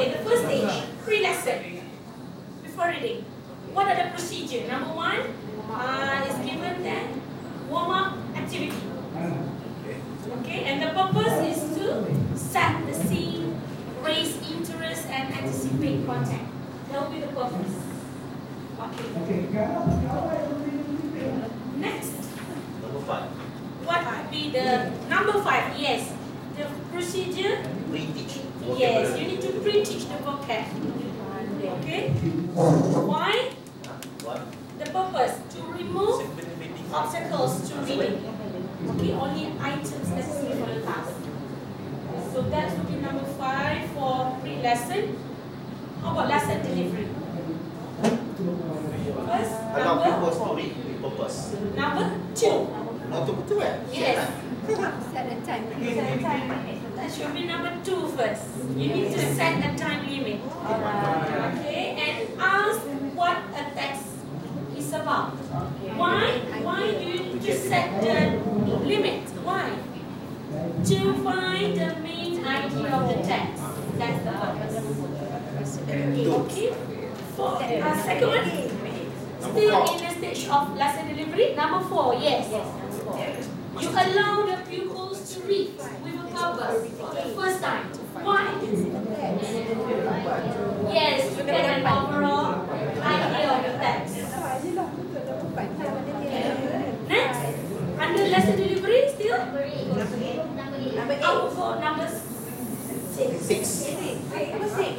Okay, the first stage, pre-lesson. Before reading, what are the procedure? Number one, uh, is given that warm-up activity. Okay, and the purpose is to set the scene, raise interest, and anticipate contact. That will be the purpose. Okay. Okay. Next, Number five, what would be the number five? Yes, the procedure. pre-teach. Yes, you need to pre-teach the vocab. Okay. Why? What? The purpose to remove obstacles to reading. Okay, only items necessary for the task. So that would be number five for pre-lesson. How about lesson delivery? First, Allow pupils to number, read with purpose. number two. Betul betul eh? Yes. Set a time. That should be number two first. You need to set a time limit. Okay, and ask what a text is about. Why? Why do you need to set the limit? Why? To find the main idea of the text. That's the purpose. Okay. For uh, second one, still in the stage of lesson delivery. Number four, yes. You allow the pupils read with a purpose for the first time. Why? Yes, to get an overall idea of the text. Next, under lesson delivery, still, I will go number six. Six.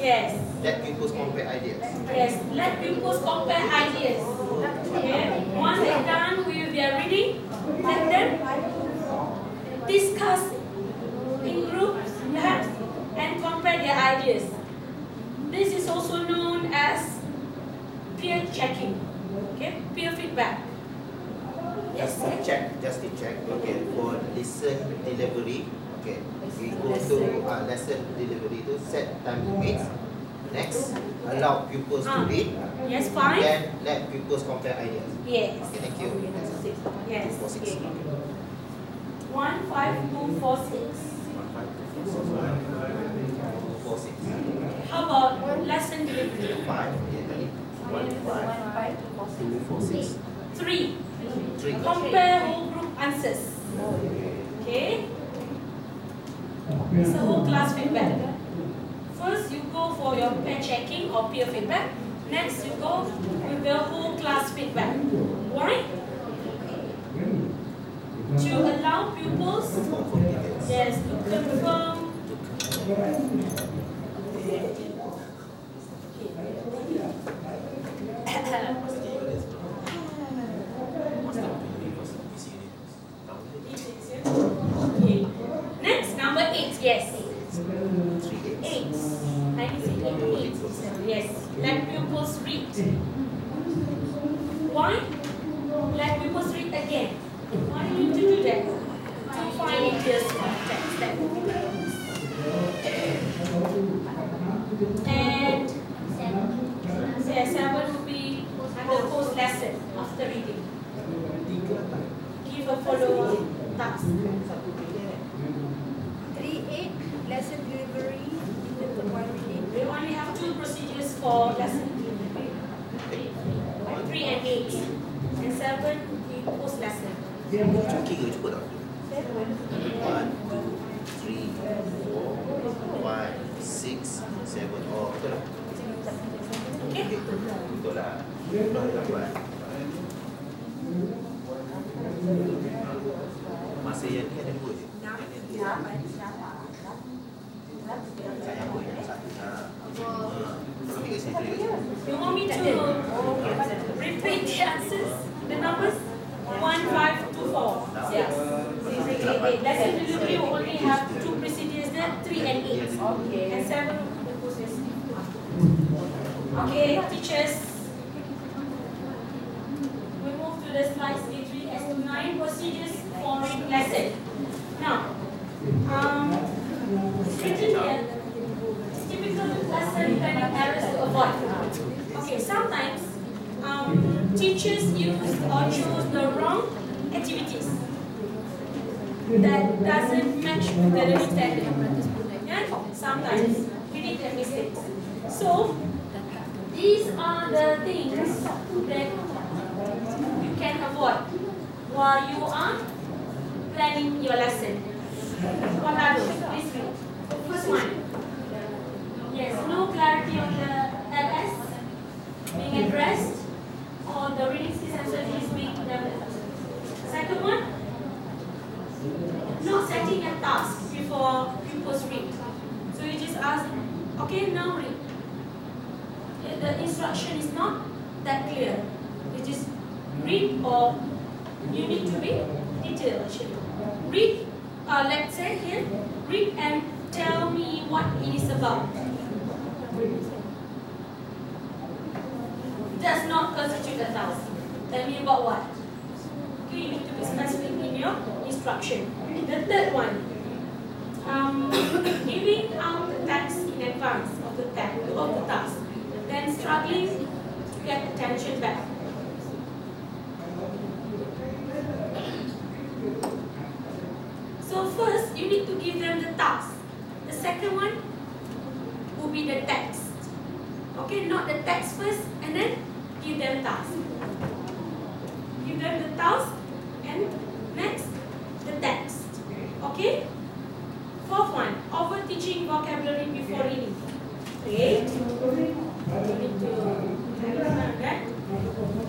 Yes, Let pupils compare ideas. yes, let pupils compare ideas. Okay, once they're done with their reading, let them discuss in groups, perhaps, and ideas. This is also known as peer checking, okay, peer feedback. Yes, Just to check, just to check. Okay, for lesson delivery, okay, we go to uh, lesson delivery to set time limits. Next, allow pupils to Ah. read. yes, fine. Then let pupils compare ideas. Yes, Okay, thank you. yes. Four, six. One, five, two, four, six. Four, six. How about lesson delivery? Five, yeah, tadi. One, five, two, four, six. Three, Three. compare whole group answers. Okay? It's a whole class feedback. First, you go for your pair checking or peer feedback. Next, you go with the whole class feedback. Why? To allow pupils, yes, to confirm. Okay. Next, number eight, yes. Eight. I need to say eight. Yes. Let pupils read. Mm. Why? Let pupils read again. Why do you need to do that? To find ideas from text. That would be the purpose. And yes, seven would be under post lesson after reading. Give a follow-up task. Three eight lesson delivery into one reading. We only have two procedures for lesson three and eight, and seven we post lesson. Cuki ke cukup tak? One, two, three, four, five, six, seven. Oh, betul lah. Okay? Betul lah. Betul lah. Masa yang ni ada dua je. Yang ni ada dua. Saya yang satu. Sini tulis sini. You want me to repeat the answers, the numbers? One, five, two, four, six. Lesson delivery only have two procedures there, three and eight. Okay. And seven the post. Okay, teachers. We move to the slides D3 as to nine procedures for reading lesson. Now, um, written here, typical lesson planning errors to avoid. Okay, sometimes teachers use or choose the wrong activities that doesn't match with the learning. Yeah? Sometimes we did that mistakes. So these are the things that you can avoid while you are planning your lesson. What are those? Please. First one. Yes, no clarity on the LS being addressed or the reading skills and strategies being developed. Second one, not setting a task before pupils read. So you just ask, okay, now read. The instruction is not that clear. You just read or you need to be detailed. Read, uh, let's say here, read and tell me what it is about. Does not constitute a task. Tell me about what? Okay, you need to be specific in your instruction. The third one, um, giving out the text in advance of the, text, of the task, then struggling to get attention back. So first, you need to give them the task. The second one will be the text. Okay, not the text first, and then give them task. Give them the task, and next, the text. Okay? Fourth one, over teaching vocabulary before reading. Okay?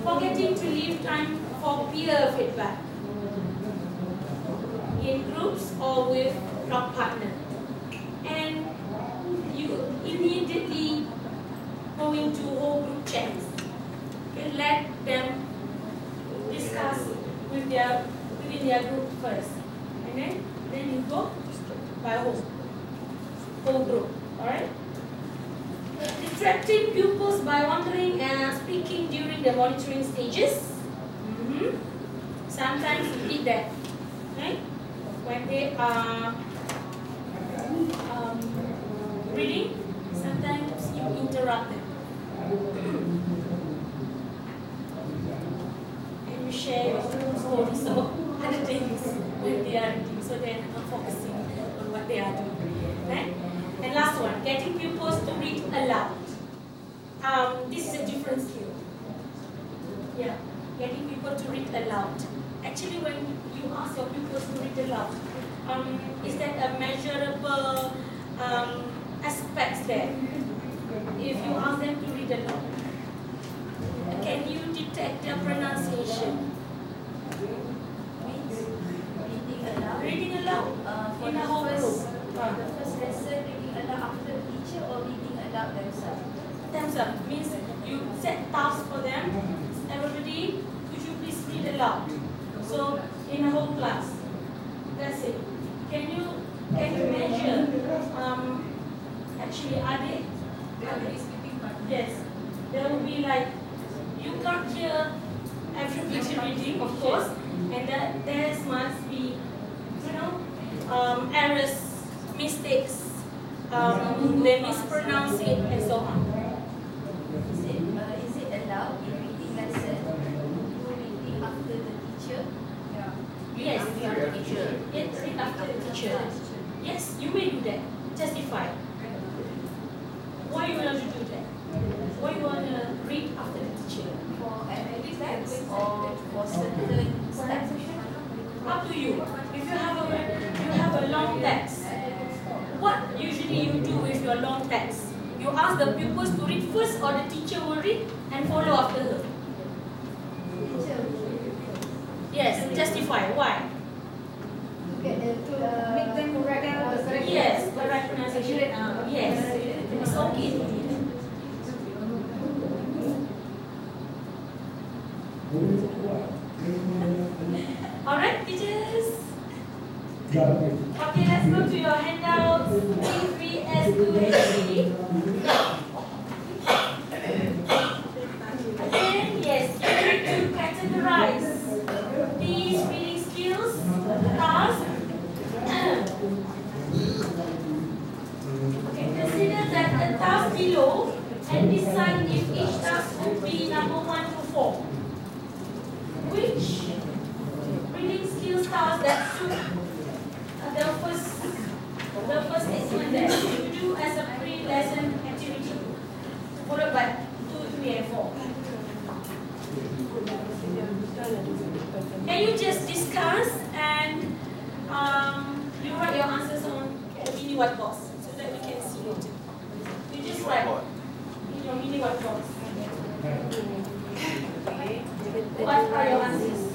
Forgetting to leave time for peer feedback in groups or with block partner. And you immediately go into whole group chats. Okay, let them discuss with their within their group first. And then then you go by whole whole group. Alright? Distracting pupils by wandering and speaking during the monitoring stages. Mhm. Sometimes you did that. Right? When they are um, reading, sometimes you interrupt them. And you share your stories or other things when they are reading, so they're not focusing on what they are doing. Right? And last one, getting pupils to read aloud. Um, this is a different skill. Yeah, getting people to read aloud. Actually, when you ask your pupils to read aloud, um, is that a measurable um, aspect there? If you ask them to read aloud, can you detect their pronunciation? Reading aloud. Reading aloud Uh, for in the whole first, for the first lesson, reading aloud after the teacher or reading aloud themselves? Themselves means you set tasks for them. Everybody, could you please read aloud? So in a whole class, that's it. Can you can you measure? Um, actually, are they? Are they Yes, there will be like you can't hear everybody reading, of course, and that there must be, you know, um, errors, mistakes, um, they mispronounce it, and so on. Is it, uh, is it allowed in reading lesson to reading after the teacher? Yes, After the teacher. yes, read after. Yes, you may do that. Justify. Why you want to do that? Why you want to read after the teacher? For every text or for certain steps? Up to you. If you have a you have a long text, what usually you do with your long text? You ask the pupils to read first, or the teacher will read and follow after her. Yes, justify. Why? To get the, to uh, make them correct. the correct Yes, correct pronunciation. Yes, it's okay. All right, teachers. Okay, let's go to your handouts. P3S2HD. Again, yes, you need to categorize these reading skills, tasks. Okay, consider that the task below and decide if each task would be number one to four. Which reading skills task that suit uh, the first the first statement there? You do as a pre-lesson activity, followed by two, three, and four. Can you just discuss and um, you write your answers on the mini whiteboard so that we can see it. You just write in your mini whiteboard. What are your answers?